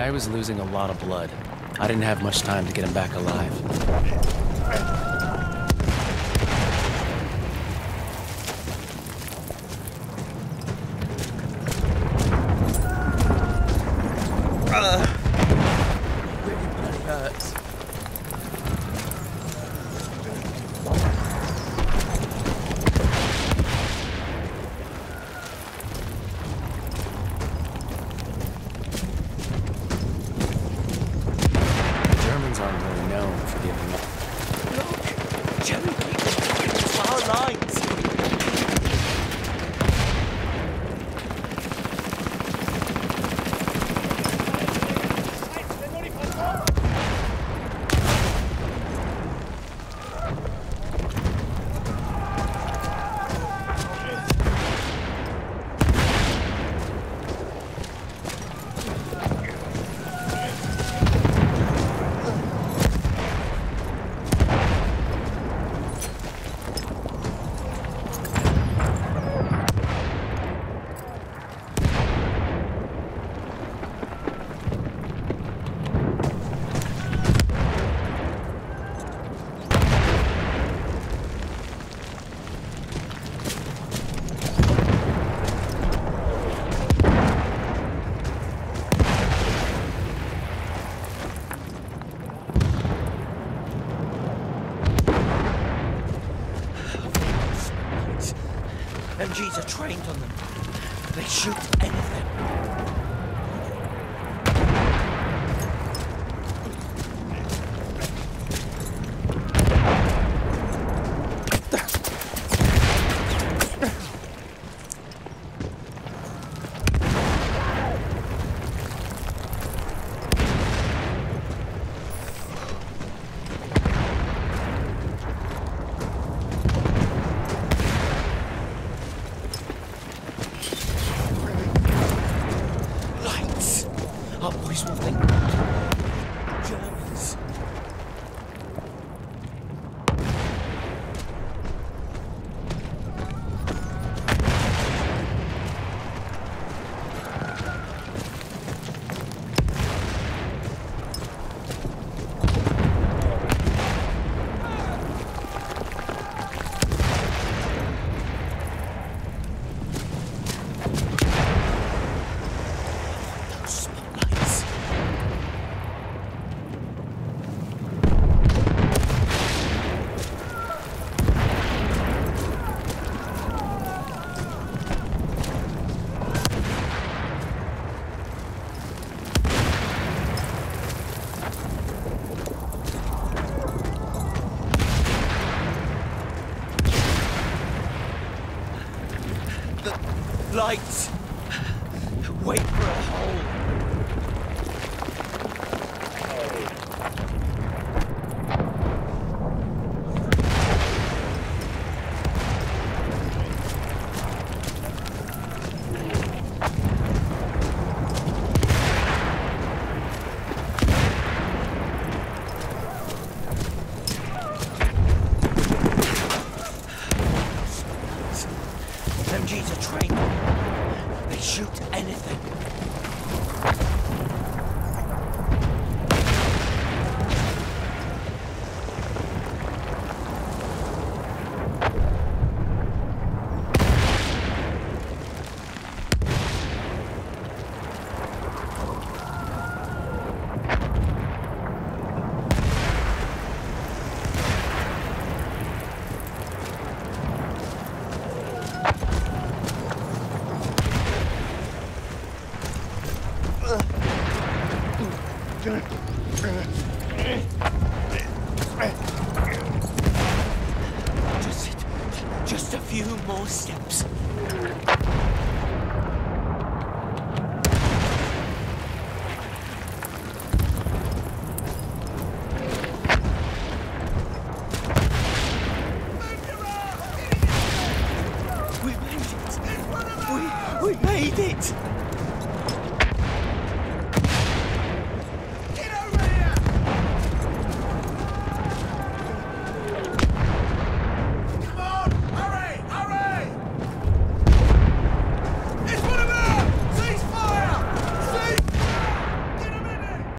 guy was losing a lot of blood. I didn't have much time to get him back alive. Really aren't really known for giving up. Look! Fighting to our lines! MGs are trained on them. They shoot anything. The lights. Wait for a hole. MGs are trained. They shoot anything. Just, just a few more steps. We made it. We, we made it.